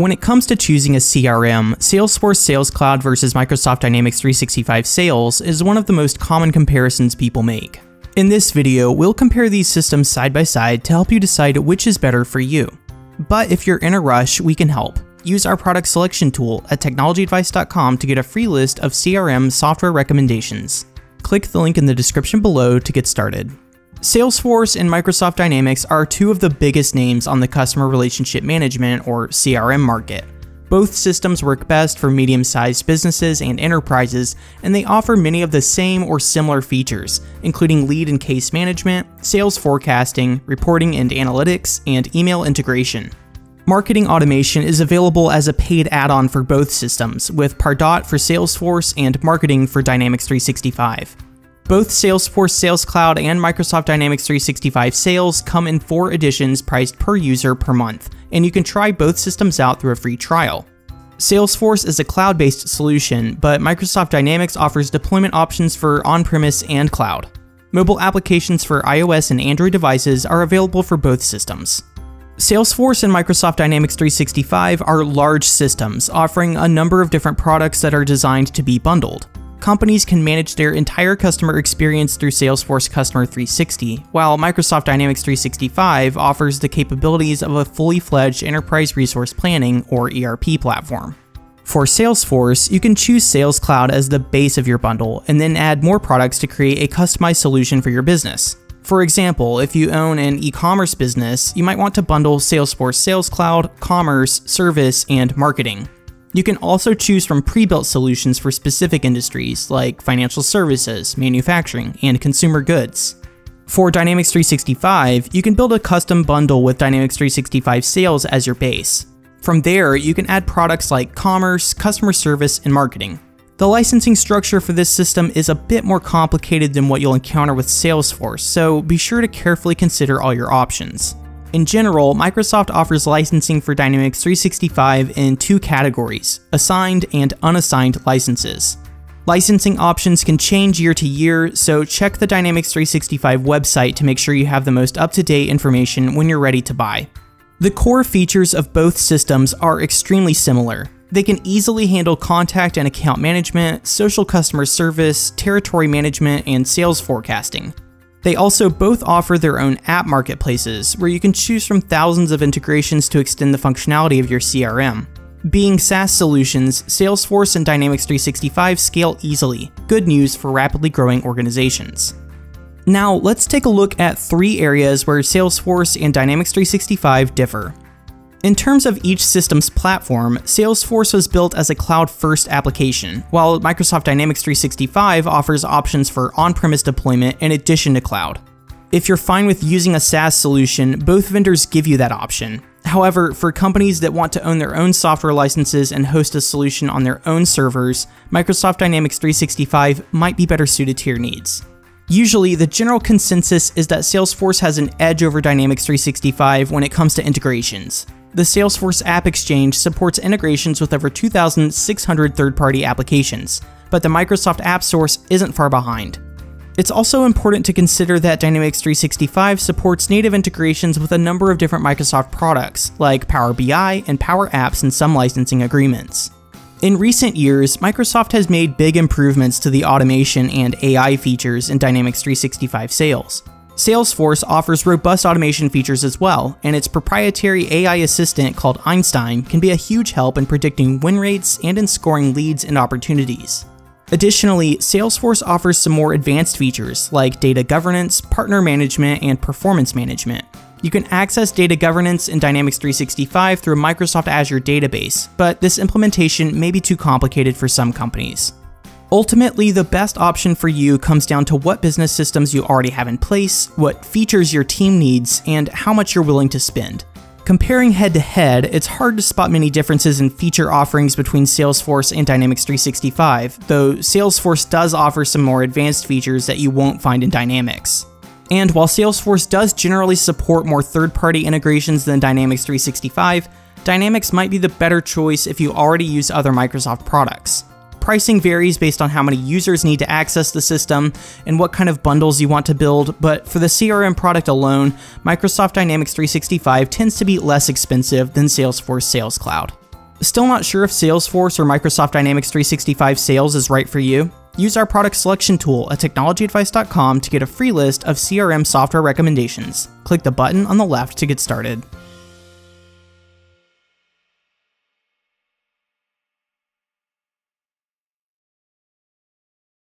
When it comes to choosing a CRM, Salesforce Sales Cloud versus Microsoft Dynamics 365 Sales is one of the most common comparisons people make. In this video, we'll compare these systems side by side to help you decide which is better for you. But if you're in a rush, we can help. Use our product selection tool at technologyadvice.com to get a free list of CRM software recommendations. Click the link in the description below to get started. Salesforce and Microsoft Dynamics are two of the biggest names on the customer relationship management or CRM market. Both systems work best for medium sized businesses and enterprises, and they offer many of the same or similar features, including lead and case management, sales forecasting, reporting and analytics, and email integration. Marketing automation is available as a paid add on for both systems, with Pardot for Salesforce and Marketing for Dynamics 365. Both Salesforce Sales Cloud and Microsoft Dynamics 365 Sales come in four editions priced per user per month, and you can try both systems out through a free trial. Salesforce is a cloud based solution, but Microsoft Dynamics offers deployment options for on premise and cloud. Mobile applications for iOS and Android devices are available for both systems. Salesforce and Microsoft Dynamics 365 are large systems, offering a number of different products that are designed to be bundled companies can manage their entire customer experience through Salesforce Customer 360, while Microsoft Dynamics 365 offers the capabilities of a fully fledged enterprise resource planning or ERP platform. For Salesforce, you can choose Sales Cloud as the base of your bundle and then add more products to create a customized solution for your business. For example, if you own an e commerce business, you might want to bundle Salesforce Sales Cloud, Commerce, Service, and Marketing. You can also choose from pre-built solutions for specific industries like financial services, manufacturing, and consumer goods. For Dynamics 365, you can build a custom bundle with Dynamics 365 Sales as your base. From there, you can add products like commerce, customer service, and marketing. The licensing structure for this system is a bit more complicated than what you'll encounter with Salesforce, so be sure to carefully consider all your options. In general, Microsoft offers licensing for Dynamics 365 in two categories, assigned and unassigned licenses. Licensing options can change year to year, so check the Dynamics 365 website to make sure you have the most up-to-date information when you're ready to buy. The core features of both systems are extremely similar. They can easily handle contact and account management, social customer service, territory management, and sales forecasting. They also both offer their own app marketplaces, where you can choose from thousands of integrations to extend the functionality of your CRM. Being SaaS solutions, Salesforce and Dynamics 365 scale easily, good news for rapidly growing organizations. Now, let's take a look at three areas where Salesforce and Dynamics 365 differ. In terms of each system's platform, Salesforce was built as a cloud-first application, while Microsoft Dynamics 365 offers options for on-premise deployment in addition to cloud. If you're fine with using a SaaS solution, both vendors give you that option. However, for companies that want to own their own software licenses and host a solution on their own servers, Microsoft Dynamics 365 might be better suited to your needs. Usually, the general consensus is that Salesforce has an edge over Dynamics 365 when it comes to integrations. The Salesforce App Exchange supports integrations with over 2,600 third-party applications, but the Microsoft App Source isn't far behind. It's also important to consider that Dynamics 365 supports native integrations with a number of different Microsoft products, like Power BI and Power Apps in some licensing agreements. In recent years, Microsoft has made big improvements to the automation and AI features in Dynamics 365 sales. Salesforce offers robust automation features as well, and its proprietary AI assistant called Einstein can be a huge help in predicting win rates and in scoring leads and opportunities. Additionally, Salesforce offers some more advanced features like data governance, partner management, and performance management. You can access data governance in Dynamics 365 through a Microsoft Azure database, but this implementation may be too complicated for some companies. Ultimately, the best option for you comes down to what business systems you already have in place, what features your team needs, and how much you're willing to spend. Comparing head to head, it's hard to spot many differences in feature offerings between Salesforce and Dynamics 365, though Salesforce does offer some more advanced features that you won't find in Dynamics. And while Salesforce does generally support more third party integrations than Dynamics 365, Dynamics might be the better choice if you already use other Microsoft products. Pricing varies based on how many users need to access the system and what kind of bundles you want to build, but for the CRM product alone, Microsoft Dynamics 365 tends to be less expensive than Salesforce Sales Cloud. Still not sure if Salesforce or Microsoft Dynamics 365 Sales is right for you? Use our product selection tool at technologyadvice.com to get a free list of CRM software recommendations. Click the button on the left to get started.